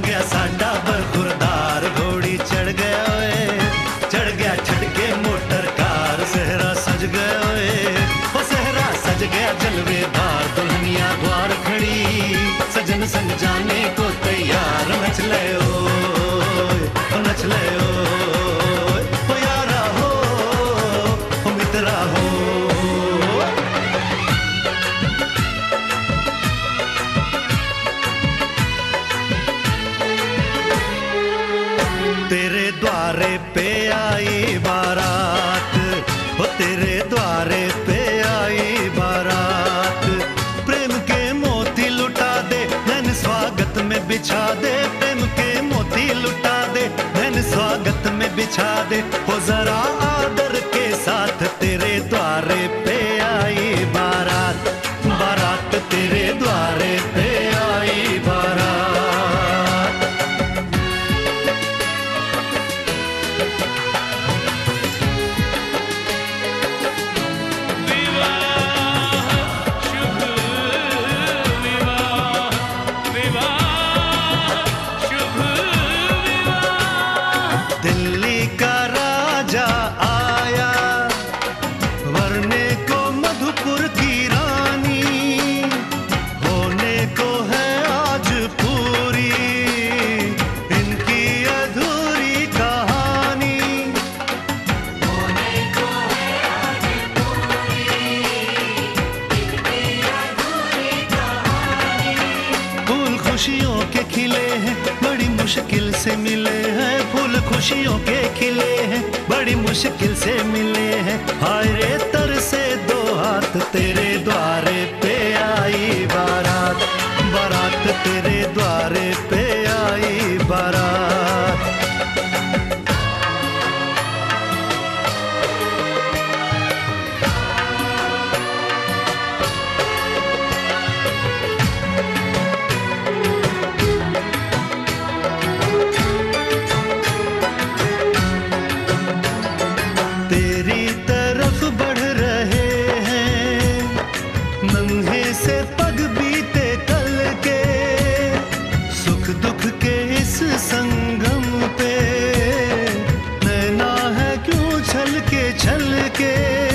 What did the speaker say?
गया घोड़ी चढ़ गया चढ़ गया मोटर कार सज सज गया दुल्हनिया द्वार खड़ी। सजन संग जाने को तैयार, नच बिछा दे प्रेम के मोती लुटा दे धन स्वागत में बिछा दे। हो जरा दिल्ली का राजा आया वरने को मधुपुर की रानी, होने को है आज पूरी, इनकी अधूरी कहानी। को फूल खुशियों खुशियों के खिले हैं बड़ी मुश्किल से मिले हैं। हाय रे छल के छल के